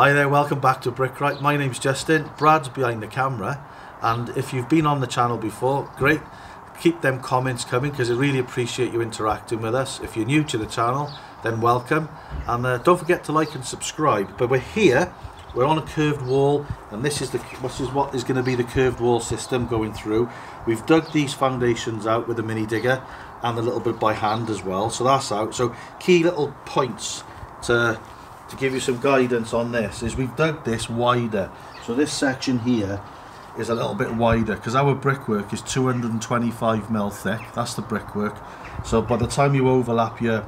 Hi there, welcome back to Brickright. My name's Justin, Brad's behind the camera, and if you've been on the channel before, great. Keep them comments coming because I really appreciate you interacting with us. If you're new to the channel, then welcome, and uh, don't forget to like and subscribe. But we're here, we're on a curved wall, and this is the this is what is going to be the curved wall system going through. We've dug these foundations out with a mini digger and a little bit by hand as well, so that's out. So key little points to to give you some guidance on this is we've dug this wider. So this section here is a little bit wider because our brickwork is 225 mil thick. That's the brickwork. So by the time you overlap your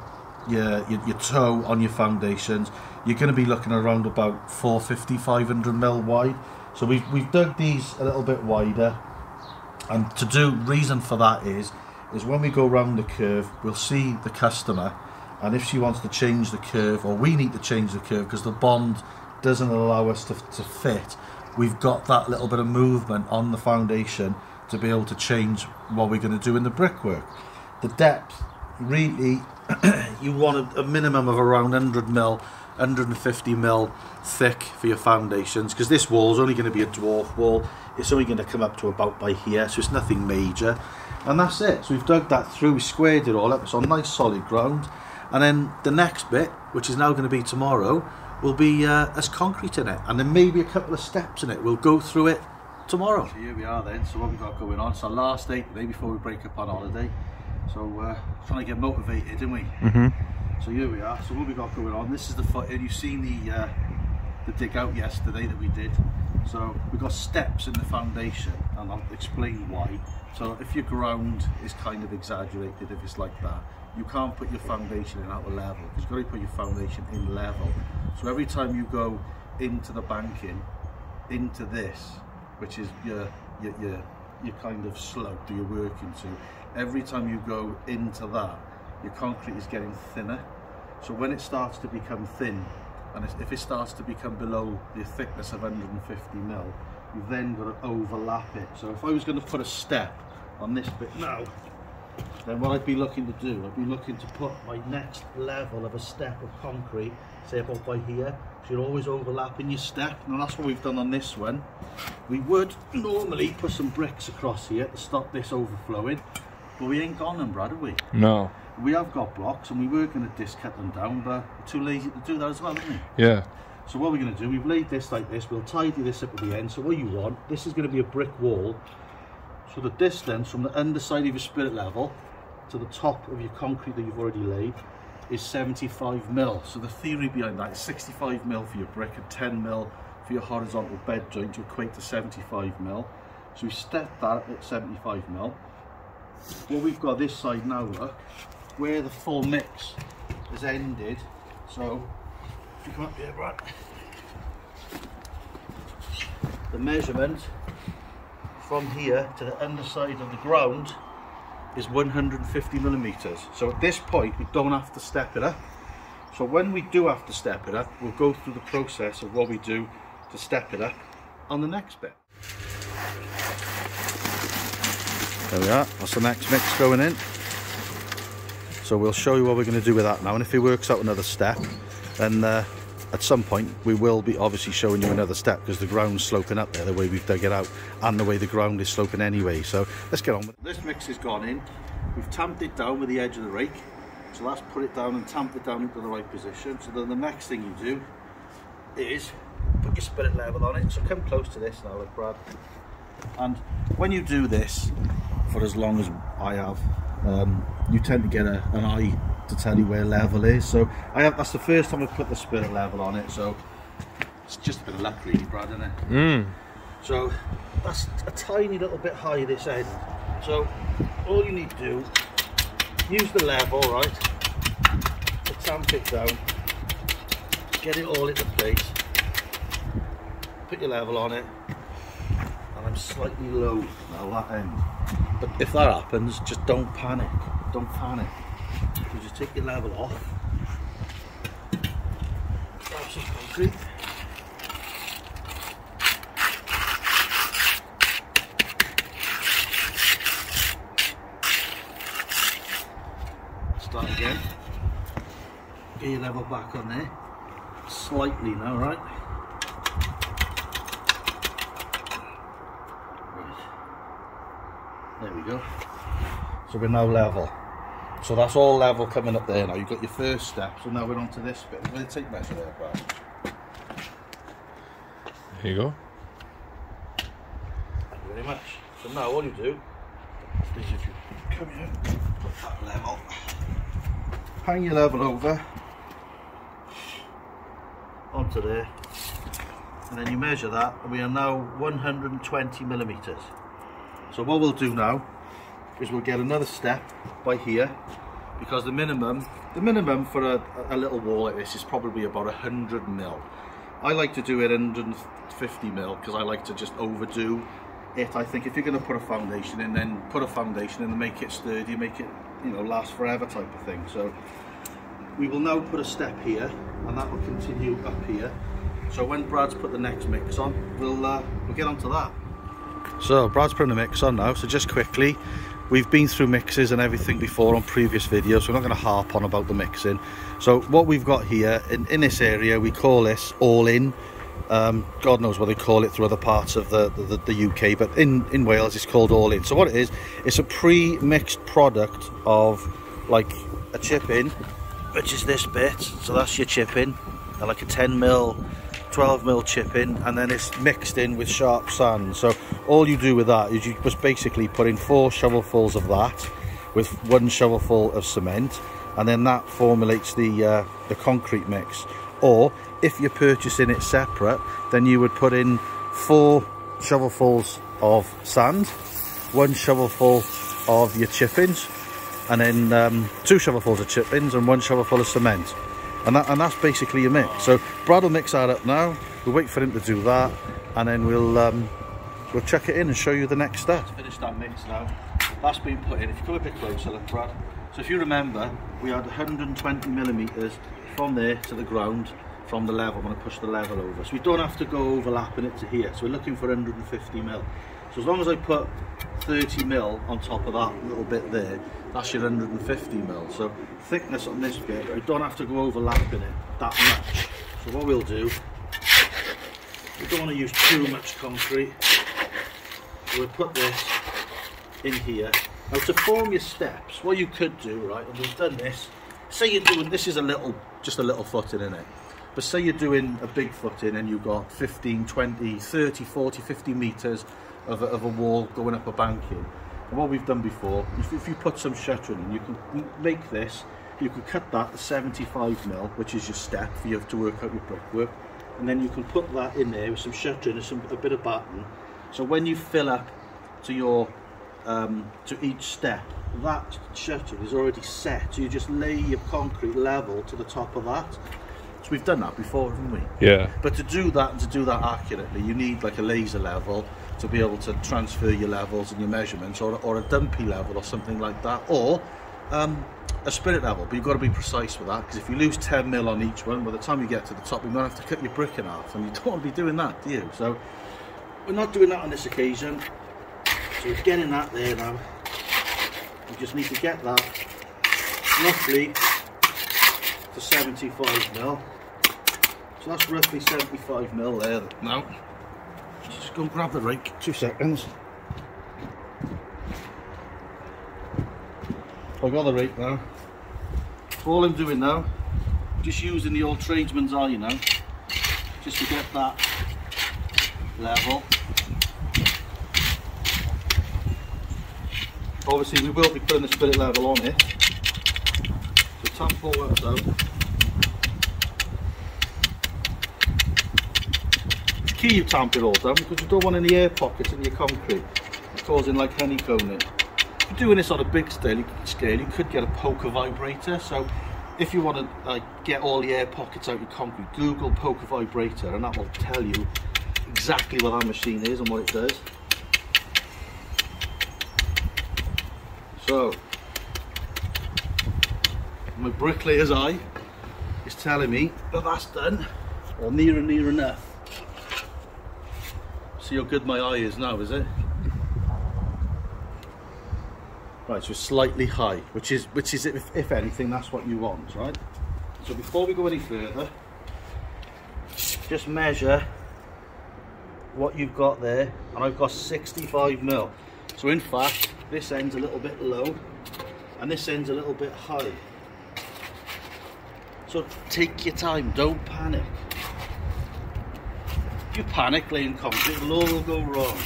your, your, your toe on your foundations you're going to be looking around about 450 500 mil wide. So we've, we've dug these a little bit wider. And to do reason for that is is when we go round the curve we'll see the customer and if she wants to change the curve or we need to change the curve because the bond doesn't allow us to, to fit we've got that little bit of movement on the foundation to be able to change what we're going to do in the brickwork. The depth really you want a, a minimum of around 100 mil 150 mil thick for your foundations because this wall is only going to be a dwarf wall. It's only going to come up to about by here so it's nothing major. And that's it. So we've dug that through we squared it all up. It's on nice solid ground and then the next bit, which is now going to be tomorrow, will be uh, as concrete in it. And then maybe a couple of steps in it. We'll go through it tomorrow. So here we are then. So what we've got going on. It's our last day today before we break up on holiday. So uh, trying to get motivated, didn't we? Mm -hmm. So here we are. So what we've got going on. This is the footage. You've seen the uh, the dig out yesterday that we did. So we've got steps in the foundation, and I'll explain why. So if your ground is kind of exaggerated, if it's like that, you can't put your foundation in at a level because you've got to put your foundation in level. So every time you go into the banking, into this, which is your, your, your, your kind of slope that you're working to, every time you go into that, your concrete is getting thinner. So when it starts to become thin, and if it starts to become below the thickness of 150 mil, you've then got to overlap it. So if I was going to put a step on this bit now, then what I'd be looking to do, I'd be looking to put my next level of a step of concrete, say about by here, so you're always overlapping your step. Now that's what we've done on this one. We would normally put some bricks across here to stop this overflowing, but we ain't gone them, Brad, have we? No. We have got blocks and we were going to disc cut them down, but we're too lazy to do that as well, aren't we? Yeah. So what we're going to do, we've laid this like this, we'll tidy this up at the end. So what you want, this is going to be a brick wall. So the distance from the underside of your spirit level to the top of your concrete that you've already laid is 75 mil. So the theory behind that is 65 mil for your brick and 10 mil for your horizontal bed joint to equate to 75 mil. So we step that at 75 mil. What we've got this side now, look, where the full mix has ended. So if you come up here, Brad, the measurement from here to the underside of the ground is 150 millimeters. So at this point, we don't have to step it up. So when we do have to step it up, we'll go through the process of what we do to step it up on the next bit. There we are, that's the next mix going in. So we'll show you what we're going to do with that now. And if it works out another step, then uh, at some point we will be obviously showing you another step because the ground's sloping up there the way we've dug it out and the way the ground is sloping anyway. So let's get on with it. This mix has gone in. We've tamped it down with the edge of the rake. So let's put it down and tamp it down into the right position. So then the next thing you do is put your spirit level on it. So come close to this now like Brad. And when you do this for as long as I have um, you tend to get a, an eye to tell you where level is. So I have that's the first time I've put the spirit level on it. So it's just a bit of luck really, Brad, isn't it? Mm. So that's a tiny little bit high this end. So all you need to do, use the level, right? To tamp it down, get it all into place, put your level on it, and I'm slightly low now that end. But if that happens, just don't panic. Don't panic you just take the level off, grab some concrete, start again, get your level back on there, slightly now, right? There we go. So we're now level. So that's all level coming up there now. You've got your first step. So now we're on to this bit. We'll take measure there, Brad. There you go. Thank you very much. So now all you do is if you come here, put that level, hang your level over onto there, and then you measure that, and we are now 120 millimeters. So what we'll do now is we'll get another step by here, because the minimum, the minimum for a, a little wall like this is probably about 100 mil. I like to do it 150 mil because I like to just overdo it. I think if you're going to put a foundation in, then put a foundation in and make it sturdy, make it you know last forever type of thing. So we will now put a step here, and that will continue up here. So when Brad's put the next mix on, we'll uh, we'll get onto that. So Brad's putting the mix on now. So just quickly, we've been through mixes and everything before on previous videos, so we're not going to harp on about the mixing. So what we've got here in, in this area, we call this all in. Um, God knows what they call it through other parts of the, the, the, UK, but in, in Wales it's called all in. So what it is, it's a pre-mixed product of like a chip in, which is this bit. So that's your chip in, like a 10 mil 12 mil chip in and then it's mixed in with sharp sand. So all you do with that is you just basically put in four shovelfuls of that with one shovelful of cement and then that formulates the uh, the concrete mix. Or if you're purchasing it separate then you would put in four shovelfuls of sand one shovelful of your chippings and then um, two shovelfuls of chippings and one shovelful of cement and that and that's basically your mix so Brad will mix that up now. We'll wait for him to do that and then we'll um, we'll check it in and show you the next step. Finish that mix now. That's been put in. If you come a bit closer look Brad. So if you remember we had 120 millimeters from there to the ground from the level. I'm going to push the level over. So we don't have to go overlapping it to here. So we're looking for 150 mil. So as long as I put 30 mil on top of that little bit there that's your 150 mil. So thickness on this bit we don't have to go overlapping it that much. So what we'll do we don't want to use too much concrete. We'll put this in here. Now to form your steps what you could do right and we've done this. Say you're doing this is a little just a little footing in it but say you're doing a big footing and you've got 15 20 30 40 50 meters of a, of a wall going up a banking and what we've done before, if, if you put some shuttering in, you can make this, you can cut that to 75 mil, which is your step for you to work out your brickwork. And then you can put that in there with some shuttering and some, a bit of batten. So when you fill up to your um, to each step, that shuttering is already set. So you just lay your concrete level to the top of that. So we've done that before, haven't we? Yeah. But to do that and to do that accurately, you need like a laser level to be able to transfer your levels and your measurements or, or a dumpy level or something like that or um, a spirit level but you've got to be precise with that because if you lose 10 mil on each one by the time you get to the top you might have to cut your brick in half and you don't want to be doing that do you? So we're not doing that on this occasion. So we're getting that there now we just need to get that roughly to 75 mil. So that's roughly 75 mil there. Now just go and grab the rake, two seconds. I've got the rake now. All I'm doing now, just using the old tradesman's eye, you know, just to get that level. Obviously we will be putting the spirit level on it. So tap forward out. Key you tamp it all down because you don't want any air pockets in your concrete causing like honeycombing. If you're doing this on a big scale, scale you could get a poker vibrator. So if you want to like get all the air pockets out of your concrete, Google poker vibrator and that will tell you exactly what that machine is and what it does. So, my bricklayer's eye is telling me that that's done, or near and near enough. See how good my eye is now, is it? Right, so slightly high, which is, which is if, if anything, that's what you want, right? So before we go any further, just measure what you've got there, and I've got 65 mil. So in fact, this end's a little bit low and this end's a little bit high. So take your time, don't panic. If you panic laying concrete, it'll all go wrong.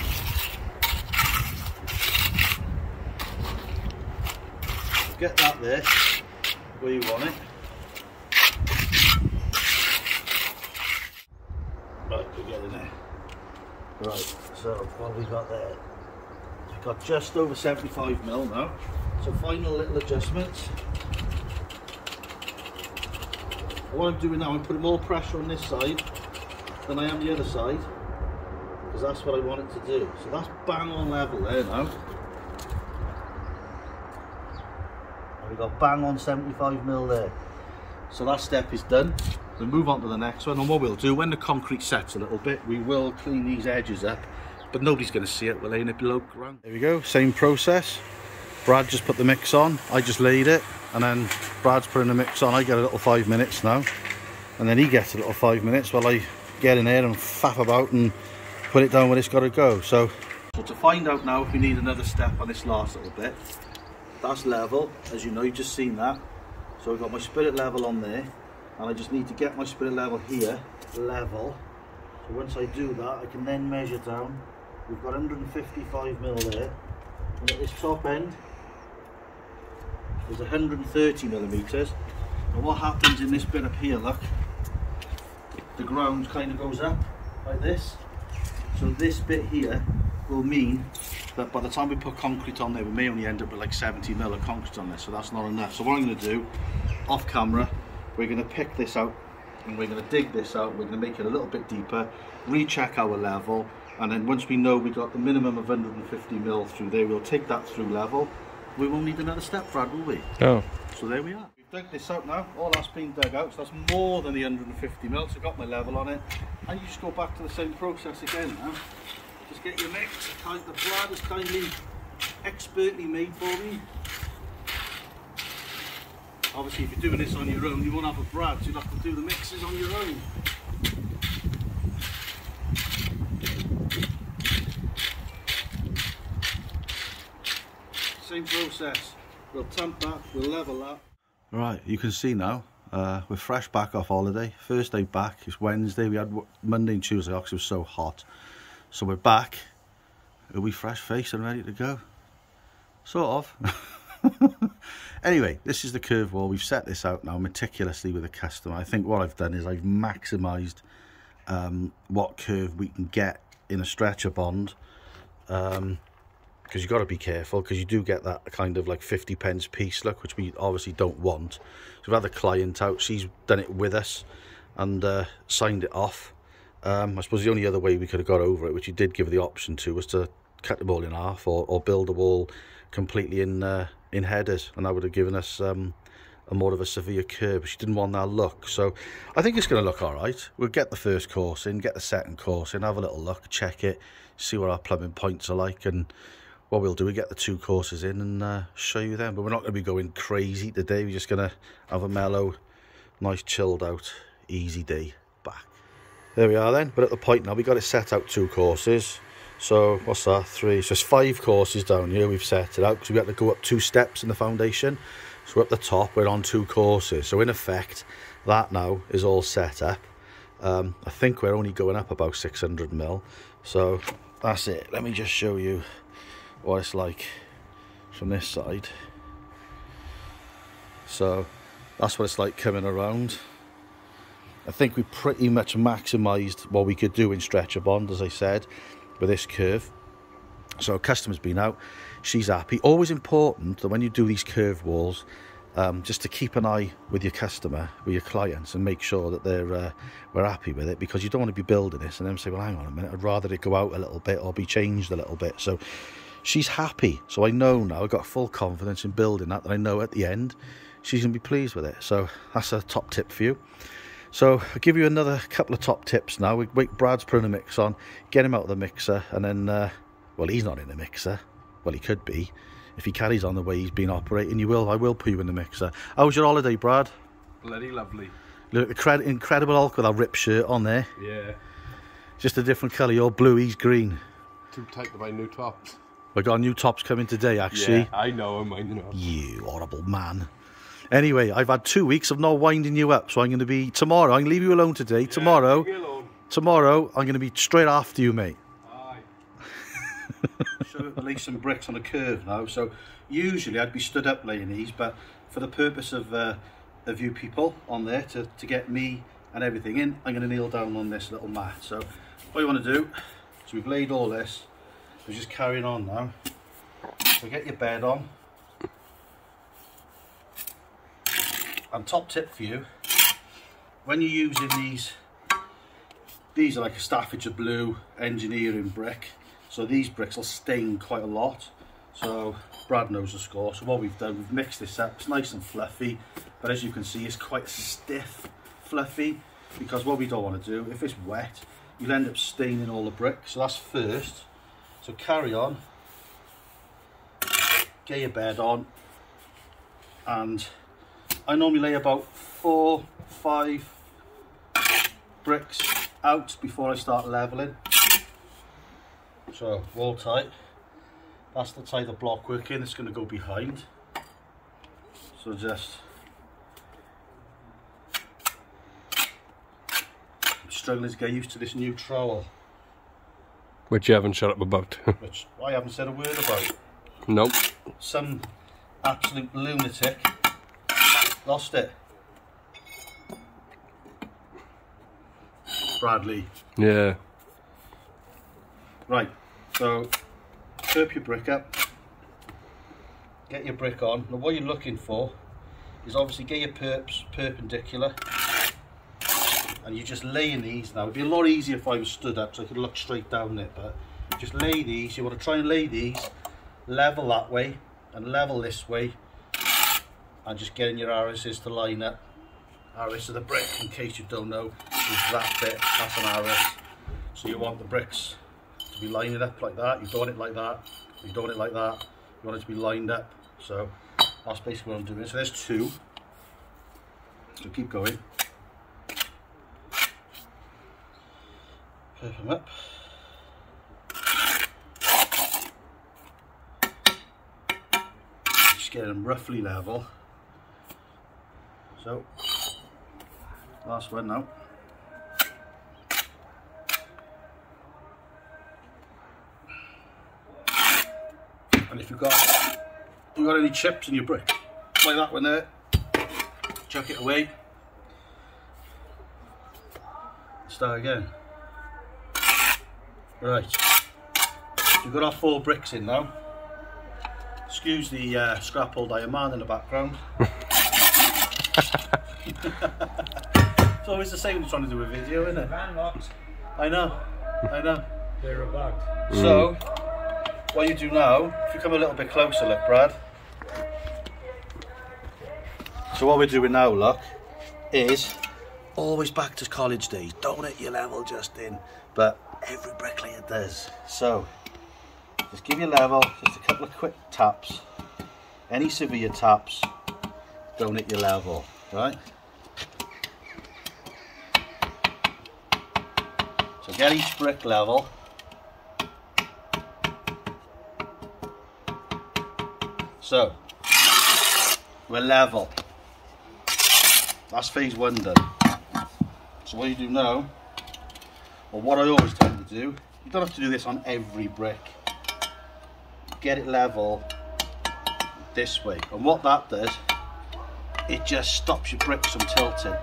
Get that there, where you want it. Right, we get in there. Right, so what have we got there? We've got just over 75 mil now. So final little adjustments. What I'm doing now, I'm putting more pressure on this side than I am the other side. Because that's what I want it to do. So that's bang on level there now. And we got bang on 75 mil there. So that step is done. We'll move on to the next one. And what we'll do, when the concrete sets a little bit, we will clean these edges up. But nobody's going to see it. We're laying it below ground. There we go. Same process. Brad just put the mix on, I just laid it, and then Brad's putting the mix on. I get a little five minutes now, and then he gets a little five minutes while I get in there and faff about and put it down where it's got to go. So, so to find out now if we need another step on this last little bit, that's level, as you know, you've just seen that. So I've got my spirit level on there, and I just need to get my spirit level here, level. So once I do that, I can then measure down. We've got 155 mil there, and at this top end, is 130 millimeters. And what happens in this bit up here, look, the ground kind of goes up like this. So this bit here will mean that by the time we put concrete on there, we may only end up with like 70 mil of concrete on there, so that's not enough. So what I'm going to do, off camera, we're going to pick this out and we're going to dig this out. We're going to make it a little bit deeper, recheck our level, and then once we know we got the minimum of 150 mil through there, we'll take that through level we won't need another step Brad, will we? Oh. So there we are. Dug this out now, all that's been dug out, so that's more than the 150 mil, so I've got my level on it. And you just go back to the same process again now. Just get your mix, the Brad is kindly, expertly made for me. Obviously if you're doing this on your own, you won't have a Brad, so you'll have to do the mixes on your own. Same process. We'll tamp that, we'll level that. Right, you can see now, uh, we're fresh back off holiday. First day back, it's Wednesday. We had Monday and Tuesday off it was so hot. So we're back. Are we fresh faced and ready to go? Sort of. anyway, this is the curve wall. We've set this out now meticulously with a customer. I think what I've done is I've maximised um, what curve we can get in a stretcher bond. Um, because you've got to be careful because you do get that kind of like 50 pence piece look which we obviously don't want. So we've had the client out she's done it with us and uh, signed it off. Um, I suppose the only other way we could have got over it which you did give the option to was to cut the wall in half or, or build the wall completely in uh, in headers and that would have given us um, a more of a severe curve she didn't want that look. So I think it's going to look all right. We'll get the first course in get the second course in have a little look check it see what our plumbing points are like and what we'll do, we get the two courses in and uh, show you them. But we're not going to be going crazy today. We're just going to have a mellow, nice chilled out, easy day back. There we are then. We're at the point now. We got it set out two courses. So what's that? Three. So it's five courses down here. We've set it out because we had to go up two steps in the foundation. So at the top. We're on two courses. So in effect, that now is all set up. Um, I think we're only going up about 600 mil. So that's it. Let me just show you what it's like from this side. So that's what it's like coming around. I think we pretty much maximised what we could do in stretcher bond as I said with this curve. So customer's been out. She's happy. Always important that when you do these curve walls um, just to keep an eye with your customer, with your clients, and make sure that they're uh, we're happy with it because you don't want to be building this and then say, well, hang on a minute, I'd rather it go out a little bit or be changed a little bit. So she's happy. So I know now, I've got full confidence in building that, that I know at the end she's going to be pleased with it. So that's a top tip for you. So I'll give you another couple of top tips now. We wait, Brad's putting a mix on, get him out of the mixer, and then, uh, well, he's not in the mixer. Well, he could be. If he carries on the way he's been operating, you will. I will put you in the mixer. How was your holiday, Brad? Bloody lovely. Look the incredible Hulk with that rip shirt on there. Yeah. Just a different colour. You're blue, he's green. Too tight to buy new tops. We got new tops coming today, actually. Yeah, I know, I'm minding up. You horrible man. Anyway, I've had two weeks of not winding you up, so I'm going to be tomorrow. I'm going to leave you alone today. tomorrow, leave me alone. tomorrow, I'm going to be straight after you, mate. Aye. So lay some bricks on a curve now. So usually I'd be stood up laying these, but for the purpose of uh, of you people on there to, to get me and everything in, I'm going to kneel down on this little mat. So what you want to do, so we've laid all this, we're just carrying on now. So get your bed on. And top tip for you, when you're using these, these are like a Staffordshire Blue engineering brick. So these bricks will stain quite a lot. So Brad knows the score. So what we've done, we've mixed this up. It's nice and fluffy, but as you can see, it's quite stiff, fluffy. Because what we don't want to do, if it's wet, you'll end up staining all the bricks. So that's first. So carry on. Get your bed on. And I normally lay about four, five bricks out before I start leveling. So wall tight. That's the tie the block work in. It's going to go behind. So just struggling to get used to this new trowel, Which you haven't shut up about. which I haven't said a word about. nope. Some absolute lunatic lost it. Bradley. Yeah. Right, so chirp your brick up, get your brick on. Now what you're looking for is obviously get your perps perpendicular and you just laying these now. It'd be a lot easier if I was stood up so I could look straight down it, but just lay these. You want to try and lay these level that way and level this way and just getting your RSs to line up. RS of the brick, in case you don't know, is that bit, that's an RS. So you want the bricks to be lining up like that. You're doing it like that. You're doing it like that. You want it to be lined up. So that's basically what I'm doing. So there's two. So keep going. Perp them up. Just get them roughly level. So last one now. And if you've got you've got any chips in your brick, like that one there, chuck it away. Start again. Right. We've got our four bricks in now. Excuse the uh, scrap old Iron Man in the background. it's always the same when you're trying to do a video, isn't it? Van locked. I know, I know. They're about. So, what you do now, if you come a little bit closer, look, Brad. So what we're doing now, look, is always back to college days. Don't hit your level, Justin. But every bricklayer does. So, just give your level, just a couple of quick taps. Any severe taps, don't hit your level, right? So get each brick level. So, we're level. That's phase one done. So what you do now, or what I always tend to do, you don't have to do this on every brick. Get it level this way. And what that does, it just stops your bricks from tilting. Do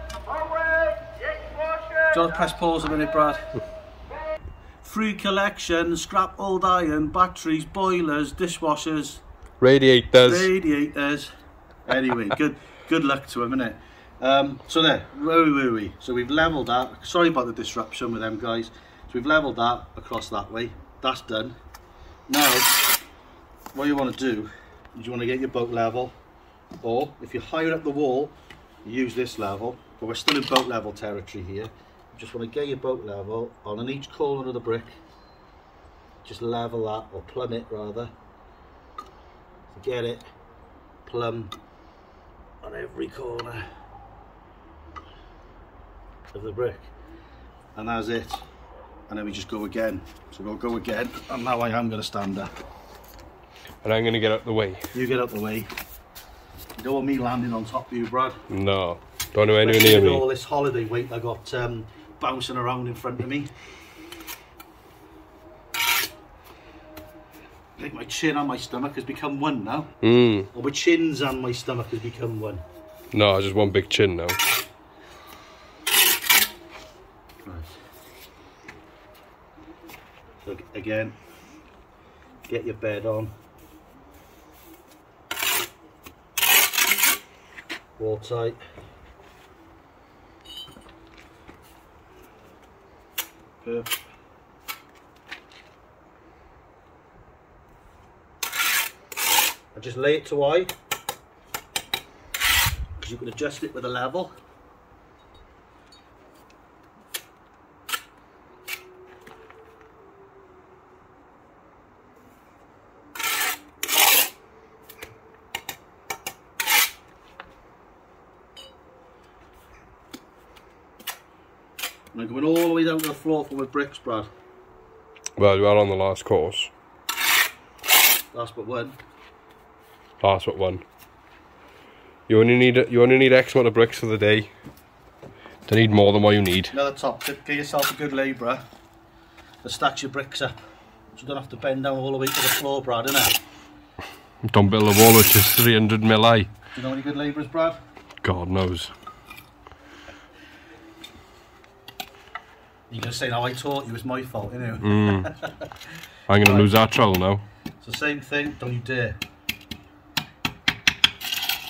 you want to press pause a minute, Brad? Free collection, scrap old iron, batteries, boilers, dishwashers, Radiators. radiators. Anyway, good good luck to them, innit? Um, so there, where were we? So we've levelled that. Sorry about the disruption with them guys. So we've levelled that across that way. That's done. Now, what you want to do is you want to get your boat level, or if you're higher up the wall, use this level. But we're still in boat level territory here. You just want to get your boat level on each corner of the brick. Just level that, or plumb it rather to get it plumb on every corner of the brick and that's it and then we just go again so we'll go again and now I am going to stand up And I'm gonna get out the way. You get out the way. You don't want me landing on top of you, Brad. No. Don't do anywhere Especially near with all this holiday weight I got um, bouncing around in front of me. I think my chin and my stomach has become one now. Mm. Or my chins and my stomach has become one. No, just one big chin now. Right. So again, get your bed on. Watertight. Perfect. I just lay it to eye because you can adjust it with a level. And I'm going all the way down to the floor for my bricks, Brad. Well, you are on the last course. Last but one. Last but one. You only need you only need X amount of bricks for the day. Don't need more than what you need. Another top tip, get yourself a good labourer that stacks your bricks up. So you don't have to bend down all the way to the floor, Brad, innit? Don't build a wall which is 300 mil high. Do you know any good labourers, Brad? God knows. You're going to say, now I taught you, it's my fault, innit? Mm. I'm gonna lose that trowel now. It's the same thing, don't you dare.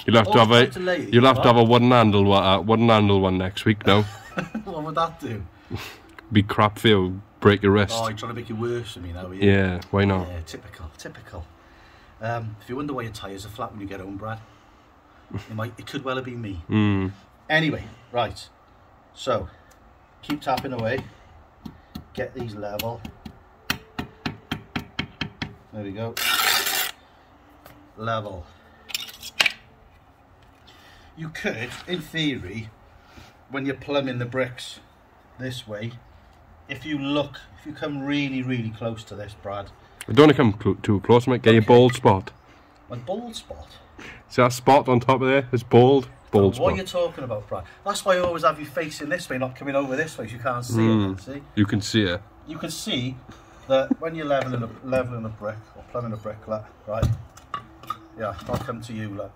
You'll have to Oh, have a lady, you'll have to have a wooden handle one, uh, wooden handle one next week now. what would that do? Be crap for you. Break your wrist. Oh, you're trying to make it worse for me now, you? yeah, why not? Yeah, typical, typical. Um, if you wonder why your tyres are flat when you get home, Brad, it might, it could well have been me. Mm. Anyway, right. So, keep tapping away. Get these level. There we go. Level. You could, in theory, when you're plumbing the bricks this way, if you look, if you come really, really close to this, Brad, I don't want to come cl- too close, mate. Get your bald spot. my bald spot. See that spot on top of there? It's bald. Bald what are you talking about, Brad? That's why I always have you facing this way, not coming over this way, so you can't see Mm. it. See? You can see it. you can see that when you're leveling a, leveling a brick or plumbing a brick, right? Yeah, I'll come to you. Like,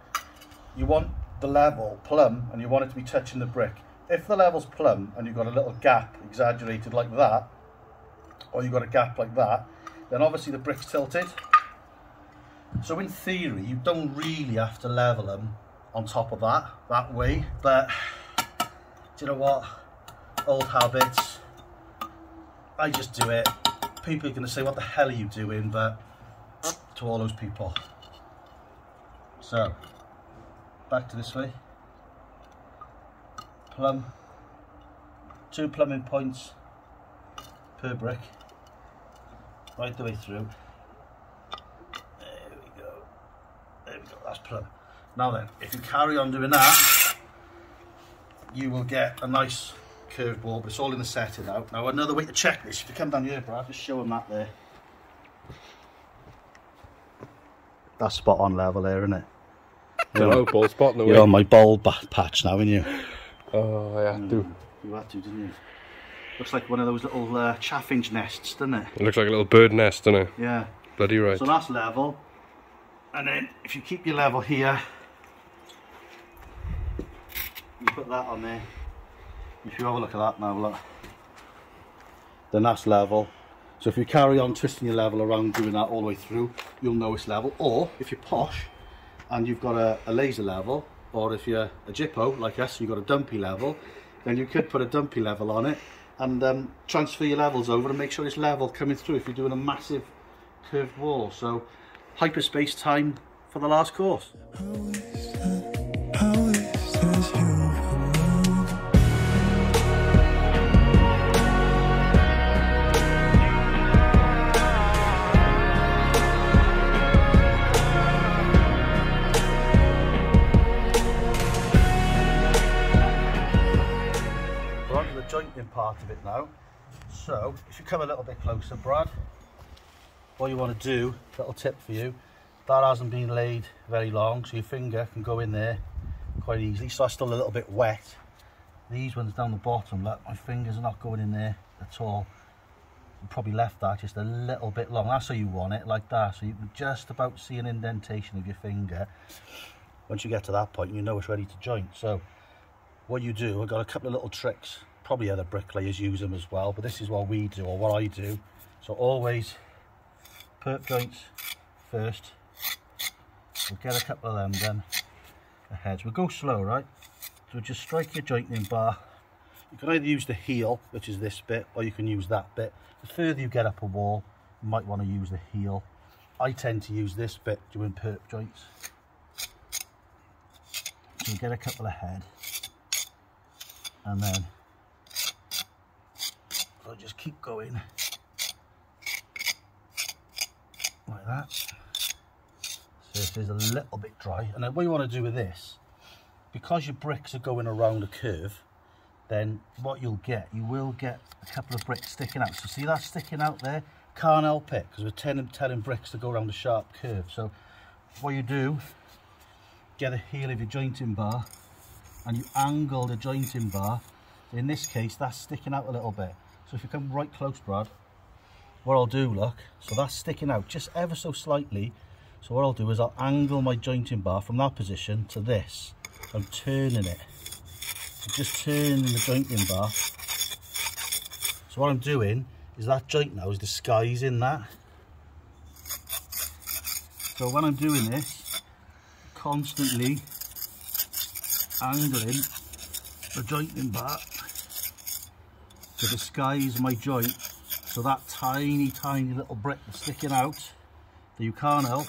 you want the level plumb, and you want it to be touching the brick. If the level's plumb and you've got a little gap exaggerated like that, or you've got a gap like that, then obviously the brick's tilted. So in theory, you don't really have to level them on top of that, that way. But do you know what? Old habits. I just do it. People are going to say, what the hell are you doing? But to all those people. So, back to this way. Plumb. Two plumbing points per brick. Right the way through. There we go. There we go, that's plumb. Now then, if you carry on doing that, you will get a nice curved wall, but it's all in the setting out. Now another way to check this, if you come down here, Brad, just show them that there. That's spot on level there, isn't it? Hello, bald spot in the You're way. on my bald ba- patch now, aren't you? Oh, yeah, do. You had to, didn't you? Looks like one of those little uh, chaffinch nests, doesn't it? It looks like a little bird nest, doesn't it? Yeah. Bloody right. So that's level. And then if you keep your level here, you put that on there. If you have a look at that now, look. Then that's level. So if you carry on twisting your level around doing that all the way through, you'll know it's level. Or if you're posh and you've got a, a laser level, or if you're a Jippo like us, you've got a dumpy level, then you could put a dumpy level on it and um, transfer your levels over and make sure it's level coming through if you're doing a massive curved wall. So hyperspace time for the last course. Jointing part of it now. So if you come a little bit closer, Brad, what you want to do, little tip for you, that hasn't been laid very long so your finger can go in there quite easily. So that's still a little bit wet. These ones down the bottom look my fingers are not going in there at all. Probably left that just a little bit long. That's how you want it like that. So you can just about see an indentation of your finger. Once you get to that point you know it's ready to joint so what you do i've got a couple of little tricks probably other bricklayers use them as well but this is what we do or what i do so always perp joints first we'll get a couple of them done ahead we'll go slow right so just strike your jointing bar you can either use the heel which is this bit or you can use that bit the further you get up a wall, you might want to use the heel. I tend to use this bit doing perp joints. So get a couple ahead. And then I'll just keep going like that. So this is a little bit dry. And then what you want to do with this, because your bricks are going around a curve, then what you'll get, you will get a couple of bricks sticking out. So see that sticking out there? Can't help it because we're telling, telling bricks to go around a sharp curve. So what you do, get a heel of your jointing bar and you angle the jointing bar. In this case, that's sticking out a little bit. So if you come right close, Brad, what I'll do, look, so that's sticking out just ever so slightly. So what I'll do is I'll angle my jointing bar from that position to this. I'm turning it just turning the jointing bar. So what I'm doing is that joint now is disguising that. So when I'm doing this, constantly angling the jointing bar to disguise my joint so that tiny tiny little brick sticking out that you can't help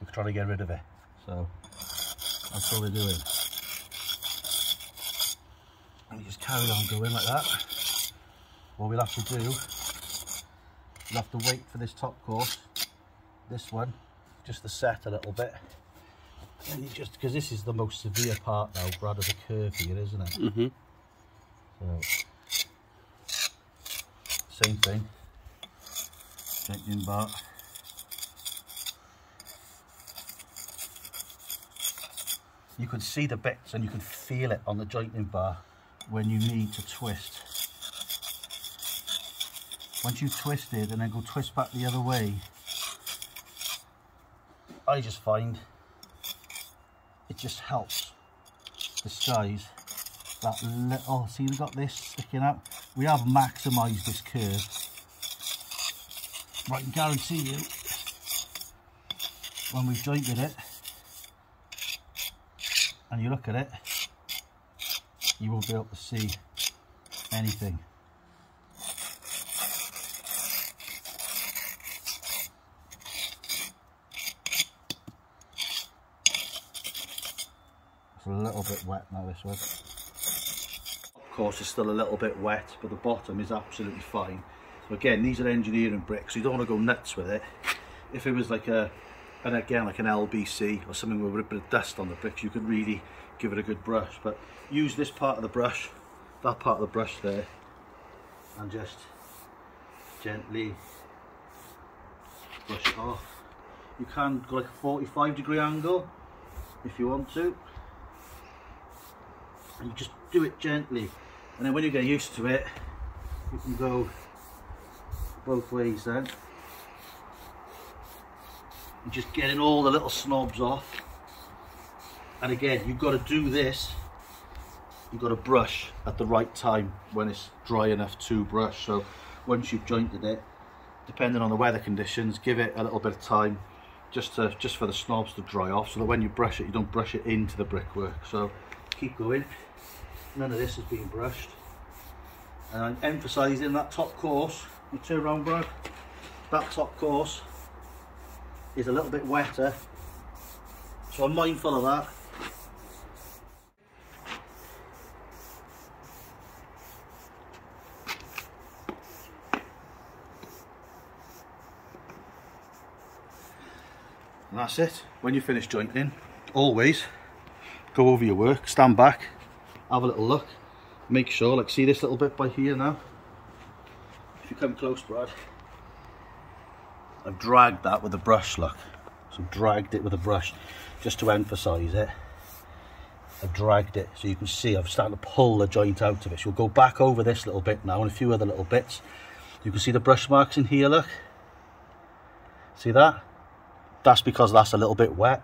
we're trying to get rid of it so that's all we're doing. And just carry on going like that. What we'll have to do, we'll have to wait for this top course, this one, just to set a little bit. And you just, because this is the most severe part now, Brad, of the curve here, isn't it? Mm -hmm. So, same thing, changing bar. you can see the bits and you can feel it on the jointing bar when you need to twist. Once you twist it and then go twist back the other way, I just find it just helps disguise that little, oh, see we've got this sticking out. We have maximised this curve. I can guarantee you, when we've jointed it, and you look at it, you won't be able to see anything. It's a little bit wet now this one. Of course it's still a little bit wet but the bottom is absolutely fine. So again these are engineering bricks so you don't want to go nuts with it. If it was like a and again like an LBC or something with a bit of dust on the bricks you could really give it a good brush but use this part of the brush that part of the brush there and just gently brush it off you can go like a 45 degree angle if you want to and you just do it gently. And then when you get used to it you can go both ways then. And just getting all the little snobs off. And again you've got to do this. You've got to brush at the right time when it's dry enough to brush. So once you've jointed it depending on the weather conditions give it a little bit of time just to just for the snobs to dry off so that when you brush it you don't brush it into the brickwork. So keep going. None of this is being brushed. And I'm emphasizing that top course you turn around Brad that top course is a little bit wetter. So I'm mindful of that. And that's it. When you finish jointing always go over your work stand back have a little look make sure like see this little bit by here now if you come close Brad I've dragged that with a brush, look. So I've dragged it with a brush just to emphasise it. I've dragged it so you can see I've started to pull the joint out of it. So we'll go back over this little bit now and a few other little bits. You can see the brush marks in here, look. See that? That's because that's a little bit wet.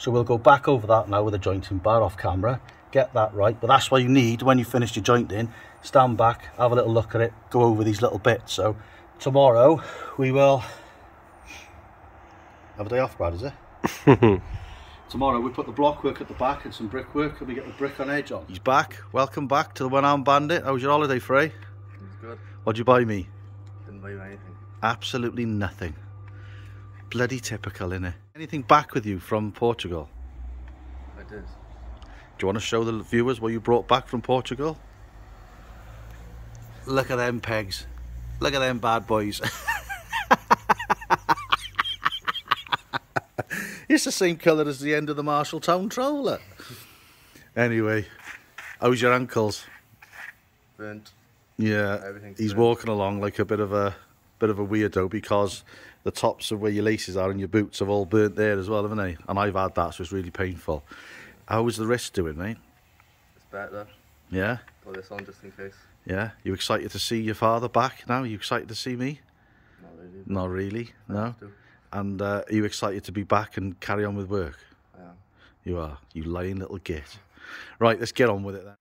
So we'll go back over that now with a jointing bar off camera, get that right. But that's what you need when you finish your jointing. Stand back, have a little look at it, go over these little bits. So tomorrow we will have a day off, Brad, is it? Tomorrow we put the block work at the back and some brickwork and we get the brick on edge on. He's back. Welcome back to the One Arm Bandit. How was your holiday, Frey? It was good. What'd you buy me? Didn't buy you anything. Absolutely nothing. Bloody typical, innit? Anything back with you from Portugal? I did. Do you want to show the viewers what you brought back from Portugal? Look at them pegs. Look at them bad boys. it's the same colour as the end of the Marshalltown Trowel. Anyway, how's your ankles? Burnt. Yeah, he's burnt. walking along like a bit of a bit of a weirdo because the tops of where your laces are and your boots have all burnt there as well, haven't they? And I've had that, so it's really painful. How was the wrist doing, mate? It's better. Yeah, Put this on just in case. yeah. You excited to see your father back now? You excited to see me? Not really. Not really, no. And uh, are you excited to be back and carry on with work? I am. You are. You lying little git. Right, let's get on with it then.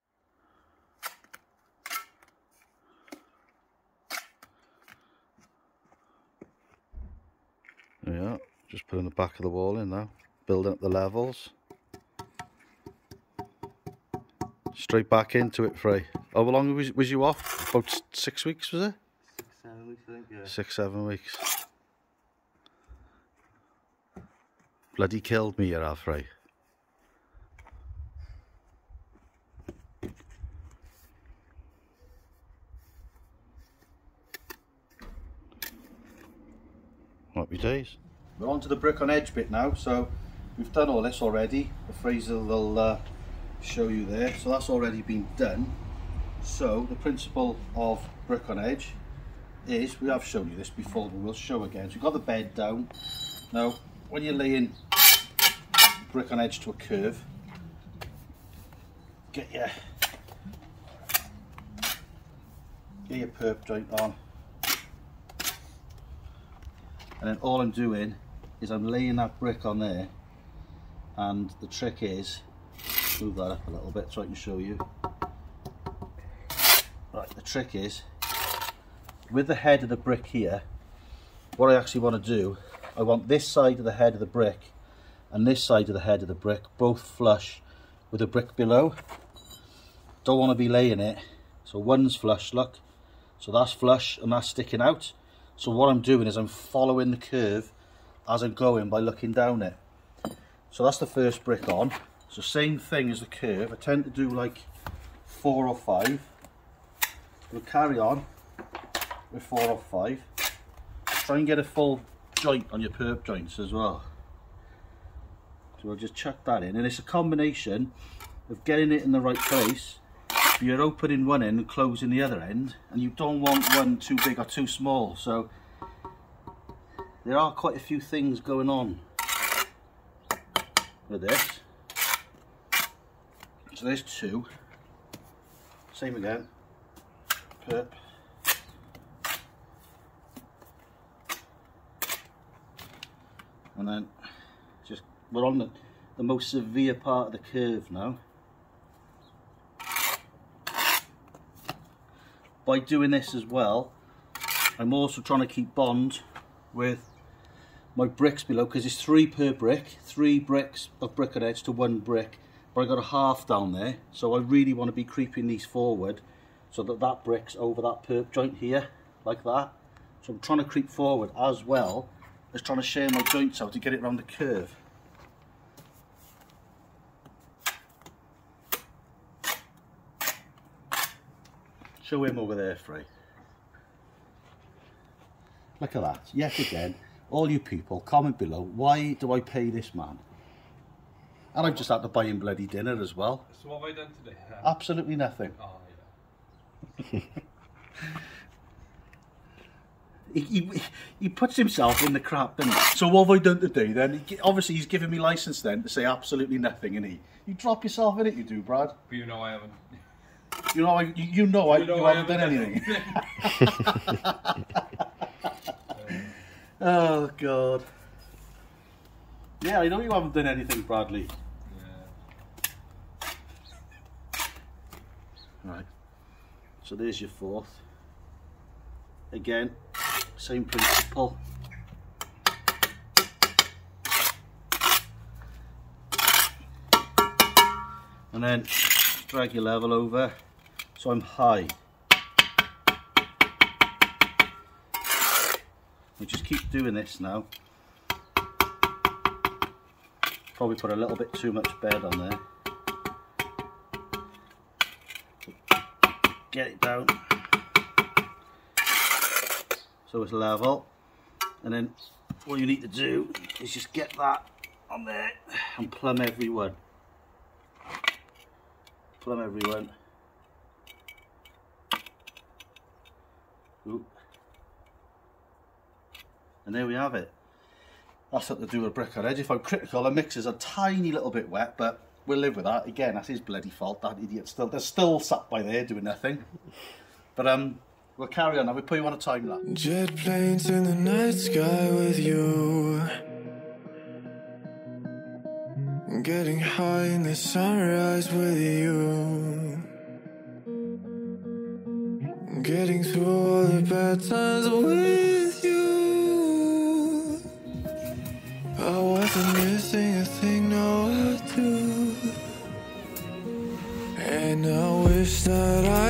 Yeah, just putting the back of the wall in now. Building up the levels. Straight back into it, Frey. How long was, was you off? About six weeks, was it? Six, seven weeks, I think. Yeah. Six, seven weeks. Bloody killed me, you have, Frey. Be days. We're on to the brick on edge bit now, so we've done all this already. The Fraser will uh, show you there. So that's already been done. So the principle of brick on edge is, we have shown you this before, but we'll show again. So you've got the bed down. Now, when you're laying brick on edge to a curve, get your get your perp joint on. And then all I'm doing is I'm laying that brick on there and the trick is move that up a little bit so I can show you. Right, the trick is with the head of the brick here, what I actually want to do, I want this side of the head of the brick and this side of the head of the brick both flush with the brick below. Don't want to be laying it, so one's flush, look. So that's flush and that's sticking out. So what I'm doing is I'm following the curve as I'm going by looking down it. So that's the first brick on. So same thing as the curve. I tend to do like four or five. We'll carry on with four or five. Try and get a full joint on your perp joints as well. So we'll just chuck that in. And it's a combination of getting it in the right place. You're opening one end and closing the other end. And you don't want one too big or too small. So there are quite a few things going on with this. So there's two. Same again. Perp. And then just we're on the, the most severe part of the curve now. By doing this as well, I'm also trying to keep bond with my bricks below because it's three per brick, three bricks of brick on edge to one brick, but I got a half down there, so I really want to be creeping these forward so that that brick's over that perp joint here, like that. So I'm trying to creep forward as well as trying to share my joints out to get it around the curve. Show him over there, Frey. Look at that. Yet again, all you people, comment below, why do I pay this man? And I've just had to buy him bloody dinner as well. So what have I done today? Absolutely nothing. Oh, yeah. he, he, he puts himself in the crap, doesn't he? So what have I done today then? He, obviously he's given me license then to say absolutely nothing, and he. You drop yourself in it, you do, Brad. But you know I haven't. You know, I, you, you know, I, you, know I haven't done anything. oh God. Yeah, I know you haven't done anything, Bradley. Right. So there's your fourth. Again, same principle. And then drag your level over so I'm high. We just keep doing this now. Probably put a little bit too much bed on there. Get it down. So it's level. And then all you need to do is just get that on there and plumb everyone. Plumb everyone. And there we have it. That's what to do with brick on edge. If I'm critical, the mix is a tiny little bit wet, but we'll live with that. Again, that's his bloody fault. That idiot still, they're still sat by there doing nothing. But um, we'll carry on now. We'll put you on a time lapse. Jet planes in the night sky with you. Getting high in the sunrise with you. Getting through all the bad times with you. I wasn't missing a thing, no, I do. And I wish that I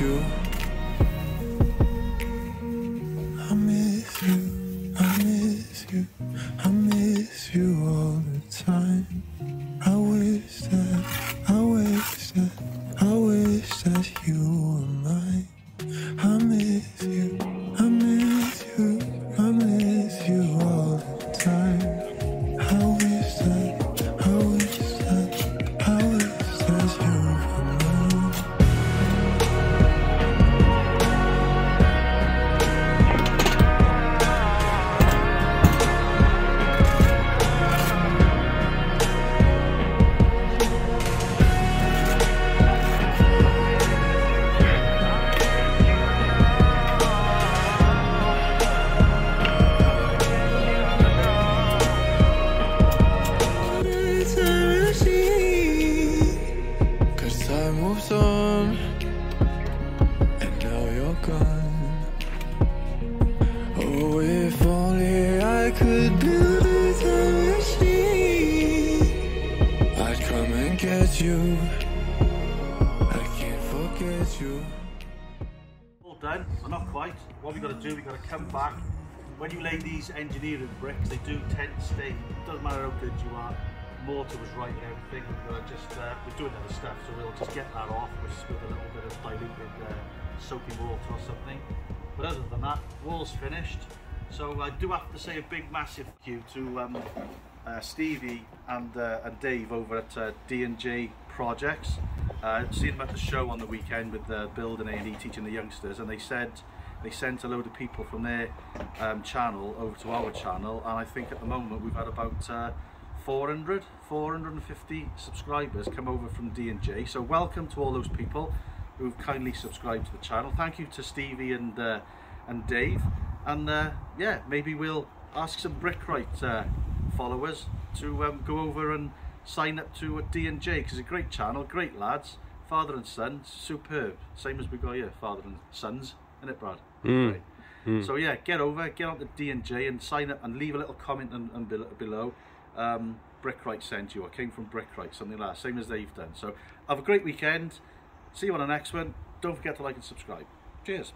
you. What we've got to do, we've got to come back. When you lay these engineering bricks, they do tend to stay. Doesn't matter how good you are. Mortar was right and everything. We're just uh, we're doing other stuff, so we'll just get that off with, with a little bit of diluted uh, soapy water or something. But other than that, wall's finished. So I do have to say a big, massive thank you to um, uh, Stevie and uh, and Dave over at uh, D&J Projects. Uh, seen them at the show on the weekend with uh, Build and A&E teaching the youngsters, and they said they sent a load of people from their um, channel over to our channel, and I think at the moment we've had about uh, 400, 450 subscribers come over from D&J. So welcome to all those people who've kindly subscribed to the channel. Thank you to Stevie and uh, and Dave, and uh, yeah, maybe we'll ask some Brickright uh, followers to um, go over and sign up to D&J because it's a great channel, great lads, father and son, superb. Same as we got here, father and sons, isn't it, Brad? Mm. Great. So yeah, get over, get on to D&J and sign up and leave a little comment and, and below. Um, Brickright sent you, I came from Brickright, something like that, same as they've done. So have a great weekend. See you on the next one. Don't forget to like and subscribe. Cheers.